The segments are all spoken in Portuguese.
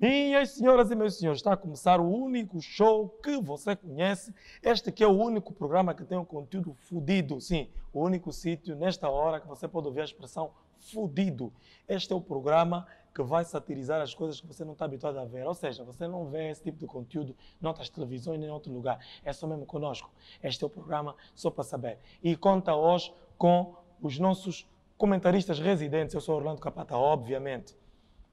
Minhas senhoras e meus senhores, está a começar o único show que você conhece. Este aqui é o único programa que tem um conteúdo fudido. Sim, o único sítio nesta hora que você pode ouvir a expressão fudido. Este é o programa que vai satirizar as coisas que você não está habituado a ver. Ou seja, você não vê esse tipo de conteúdo em outras televisões nem em outro lugar. É só mesmo conosco. Este é o programa só para saber. E conta hoje com os nossos comentaristas residentes. Eu sou Orlando Capata, obviamente.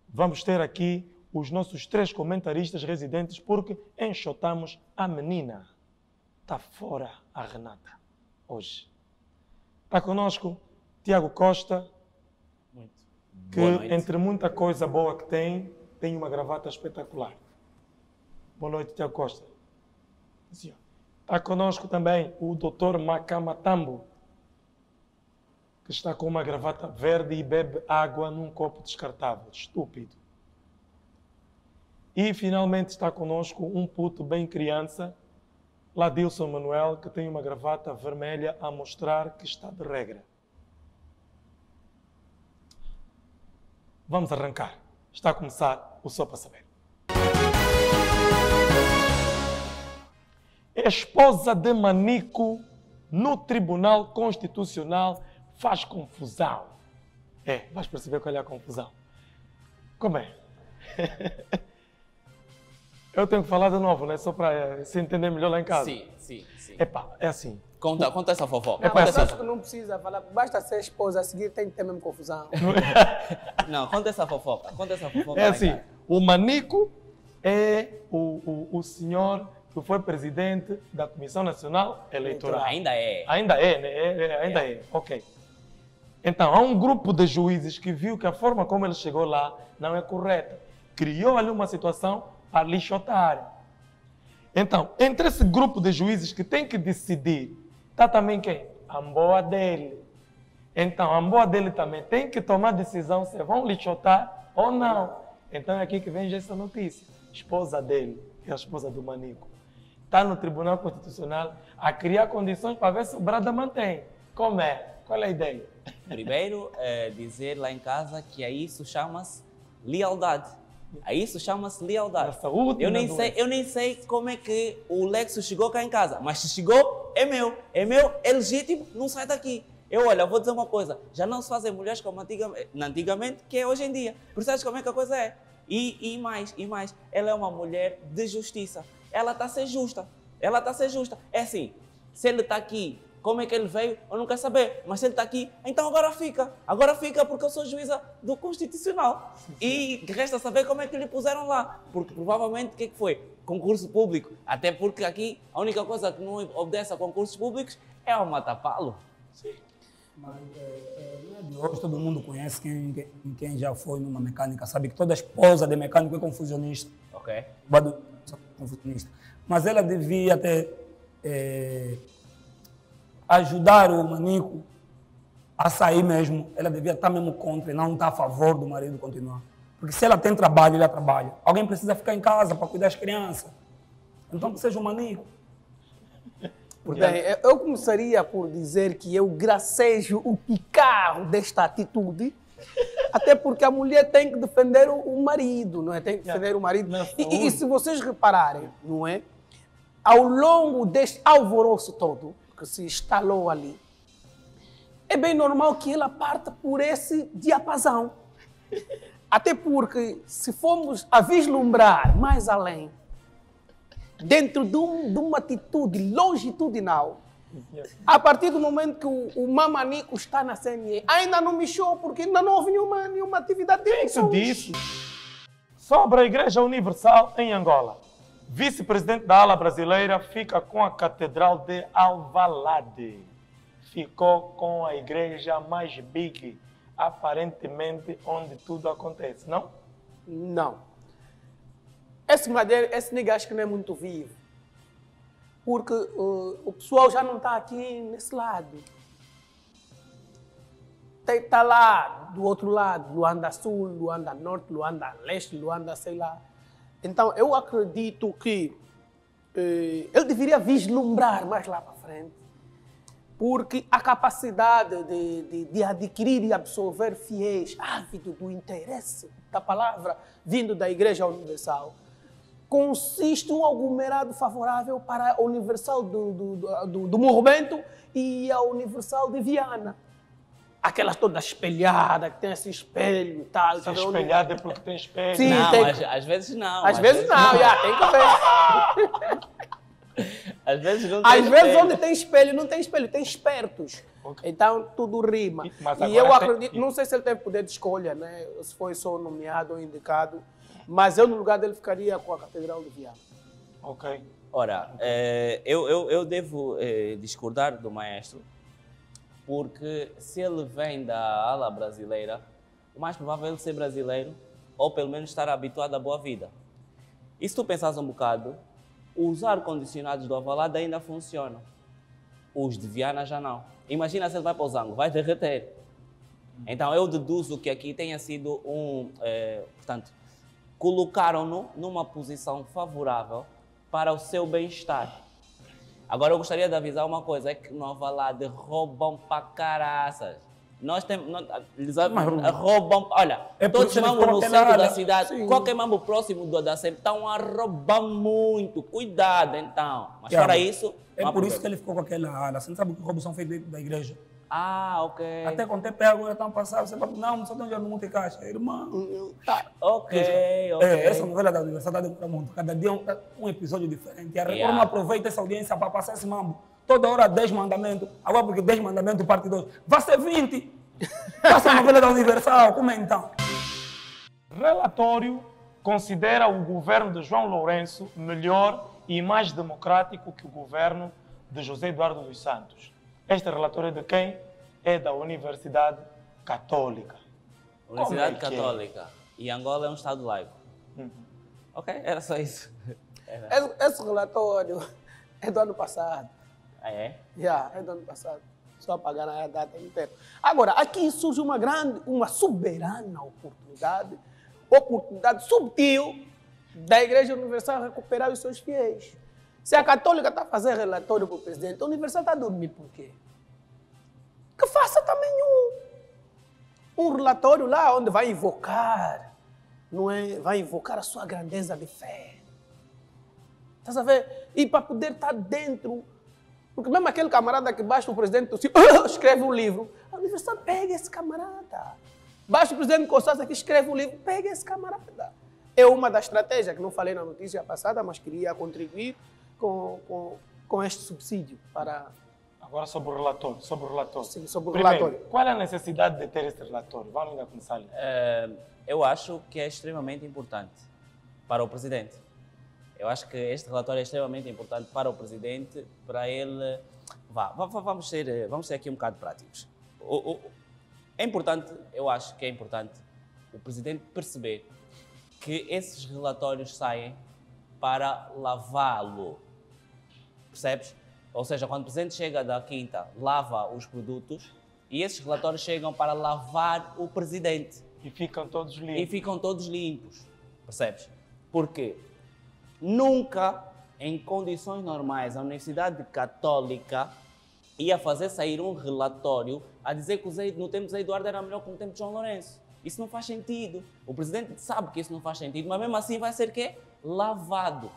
Vamos ter aqui os nossos três comentaristas residentes porque enxotamos a menina. Está fora a Renata hoje. Está conosco Tiago Costa, Muito. que Boa noite. entre muita coisa boa que tem, tem uma gravata espetacular. Boa noite, Tiago Costa. Ó. Está conosco também o Dr. Macamatambo, que está com uma gravata verde e bebe água num copo descartável. Estúpido. E finalmente está conosco um puto bem criança, Ladilson Manuel, que tem uma gravata vermelha a mostrar que está de regra. Vamos arrancar. Está a começar o Só para Saber. Esposa de Manico no Tribunal Constitucional faz confusão. É, vais perceber qual é a confusão. Como é? Eu tenho que falar de novo, né? Só para eh, se entender melhor lá em casa. Sim, sim, sim. Epá, é assim. Conta, conta essa fofoca. É Não, conta mas essa- acho que não precisa falar. Basta ser esposa a seguir, tem que ter mesmo confusão. Não, conta essa fofoca. Conta essa fofoca. É lá em assim, casa. o Manico é o, o, o senhor que foi presidente da Comissão Nacional Eleitoral. Ainda é. Ainda é, né? É, é, ainda é. Ok. Então, há um grupo de juízes que viu que a forma como ele chegou lá não é correta. Criou ali uma situação para lixotar. Então, entre esse grupo de juízes que tem que decidir, está também quem? A boa dele. Então, a boa dele também tem que tomar decisão se vão lixotar ou não. Então, é aqui que vem essa notícia. Esposa dele, que é a esposa do Manico, está no Tribunal Constitucional a criar condições para ver se o Brada mantém. Como é? Qual é a ideia? Primeiro, é, dizer lá em casa que a isso chama-se lealdade. A isso chama-se lealdade. Eu nem, sei, eu nem sei como é que o Lexo chegou cá em casa, mas se chegou, é meu. É meu, é legítimo, não sai daqui. Eu, olha, vou dizer uma coisa: já não se fazem mulheres como antigamente, antigamente que é hoje em dia. Percebes como é que a coisa é? E, e mais, e mais, ela é uma mulher de justiça. Ela está a ser justa. Ela está a ser justa. É assim, se ele está aqui, como é que ele veio, eu não quero saber. Mas se ele está aqui, então agora fica. Agora fica porque eu sou juíza do Constitucional. E resta saber como é que lhe puseram lá. Porque provavelmente o que, é que foi? Concurso público. Até porque aqui a única coisa que não obedece a concursos públicos é o matapalo. Mas é, é, de hoje, todo mundo conhece quem, quem, quem já foi numa mecânica, sabe que toda esposa de mecânico é confusionista. Ok? Confusionista. Mas ela devia ter é, ajudar o manico a sair mesmo. Ela devia estar mesmo contra e não estar a favor do marido continuar. Porque se ela tem trabalho, ela trabalha. Alguém precisa ficar em casa para cuidar das crianças. Então que seja o manico. Bem, eu- começaria por dizer que eu gracejo o picarro desta atitude, até porque a mulher tem que defender o, marido, não é? Tem que defender o marido. E, e- e se vocês repararem, não é? Ao longo deste alvoroço todo que se instalou ali, é bem normal que ela parta por esse diapasão. Até porque, se formos a vislumbrar mais além, dentro de, um- de uma atitude longitudinal, a partir do momento que o, o Mamanico está na CNE, ainda não mexeu porque ainda não houve nenhuma, nenhuma atividade de Quem disse? Sobre a Igreja Universal em Angola. Vice-presidente da ala brasileira fica com a Catedral de Alvalade. Ficou com a igreja mais big, aparentemente, onde tudo acontece, não? Não. Esse madeira, esse acho que não é muito vivo. Porque uh, o pessoal já não está aqui nesse lado. Está lá do outro lado, Luanda Sul, Luanda Norte, Luanda Leste, Luanda sei lá. Então eu acredito que eh, ele deveria vislumbrar mais lá para frente porque a capacidade de, de, de adquirir e absorver fiéis, ávido do interesse da palavra vindo da Igreja Universal, consiste um aglomerado favorável para a Universal do, do, do, do movimento e a Universal de Viana. Aquelas todas espelhadas, que tem esse espelho e tal. Se vendo? espelhado é porque tem espelho. Sim. Não, tem- às, às vezes não. Às vezes não, já, tem que ver. Às vezes não tem Às vezes espelho. onde tem espelho, não tem espelho, tem espertos. Ok. Então tudo rima. E- E eu tem- acredito, não sei se ele teve poder de escolha, né? Se foi só nomeado ou indicado, mas eu no lugar dele ficaria com a Catedral de Viana. Ok. Ora, eh, eu, eu, eu devo eh, discordar do maestro, porque se ele vem da ala brasileira, o mais provável é ele ser brasileiro, ou pelo menos estar habituado à boa vida. E se tu pensares um bocado, os ar-condicionados do Avalada ainda funcionam. Os de Viana já não. Imagina se ele vai para o Zango, vai derreter. Então eu deduzo que aqui tenha sido um. eh, portanto, colocaram-no numa posição favorável para o seu bem-estar. Agora eu gostaria de avisar uma coisa: é que no Avalade roubam para caraças. Nós temos. nós- Eles roubam. Olha, É todos mambos no centro naquela da área. cidade, Sim. qualquer mambo próximo do da sempre estão a roubar muito. Cuidado então. Mas Tiago, fora isso. É por isso que problema. ele ficou com aquela ala. Você não sabe que roubos são feitos da igreja. Ah, ok. Até quando tem pego, já estão passando. Você fala, não, só tem um dinheiro no Monte Caixa. Irmão. Tá. Ok, ok. É, essa novela da Universidade demora muito. Cada dia é um, um episódio diferente. E a Record Yeah. não aproveita essa audiência para passar esse mambo. Toda hora 10 mandamentos. Agora porque 10 mandamentos parte 2. Vai ser 20. Passa a novela da Universal. Como é então? Relatório considera o governo de João Lourenço melhor e mais democrático que o governo de José Eduardo dos Santos. Este relatório é de quem? É da Universidade Católica. Universidade é é? Católica. E Angola é um Estado laico. Ok, era só isso. Esse, esse relatório é do ano passado. Ah, é? Já, é do ano passado. Só para ganhar a data tempo. Agora, aqui surge uma grande, uma soberana oportunidade, oportunidade subtil da Igreja Universal recuperar os seus fiéis. Se a Católica está fazendo relatório para o presidente, a Universal está dormindo por quê? Que faça também um, um relatório lá onde vai invocar, não é? Vai invocar a sua grandeza de fé. Estás a ver? E para poder estar dentro. Porque mesmo aquele camarada que baixa o presidente do escreve um livro, a Universal pega esse camarada. Baixa o presidente Costaça que escreve um livro, pega esse camarada. É uma das estratégias que não falei na notícia passada, mas queria contribuir com, com, com este subsídio para. Agora sobre o relatório. Sobre o relatório. Sim, sobre o Primeiro, relatório. Qual é a necessidade de ter este relatório? Vamos ainda começar ali. Eh, eu acho que é extremamente importante para o presidente. Eu acho que este relatório é extremamente importante para o presidente, para ele. Vá, vá- vá- vamos, ser, eh, vamos ser aqui um bocado práticos. O- o- é importante, eu acho que é importante, o presidente perceber que esses relatórios saem para lavá-lo. Percebes? Ou seja, quando o presidente chega da quinta, lava os produtos e esses relatórios chegam para lavar o presidente E ficam todos e limpos. ficam todos limpos. Percebes? Porque nunca, em condições normais, a Universidade Católica ia fazer sair um relatório a dizer que no tempo de Eduardo era melhor que no tempo de João Lourenço. Isso não faz sentido. O presidente sabe que isso não faz sentido, mas mesmo assim vai ser quê? Lavado.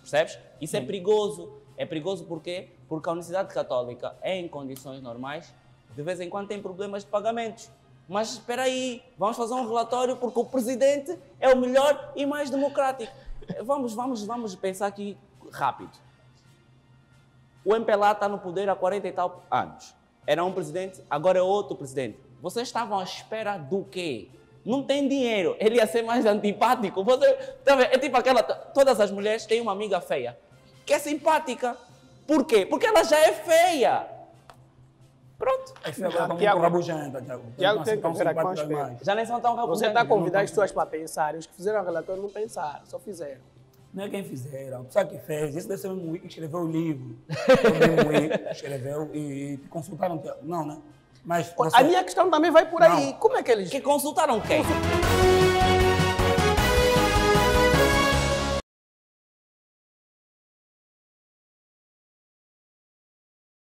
Percebes? Isso é perigoso. É perigoso por quê? Porque a Universidade Católica, em condições normais, de vez em quando tem problemas de pagamentos. Mas espera aí, vamos fazer um relatório porque o presidente é o melhor e mais democrático. Vamos, vamos, vamos pensar aqui rápido. O MPLA está no poder há 40 e tal anos. Era um presidente, agora é outro presidente. Vocês estavam à espera do quê? Não tem dinheiro. Ele ia ser mais antipático. Você, tá vendo? É tipo aquela. Todas as mulheres têm uma amiga feia que é simpática. Por quê? Porque ela já é feia. Pronto. É feio agora, Tiago- Tiago, rabugenta, Tiago. Tiago Não tem assim que aqui com simpática as mais. Já nem são tão Você rabugentos. está a convidar as pessoas para pensar. Os que fizeram o relatório não pensaram, só fizeram. Não é quem fizeram, sabe que fez. Esse deve ser o que escreveu o livro. que escreveu e te consultaram. Não, né? Mas A minha questão também vai por aí. Não. Como é que eles. Que consultaram quem?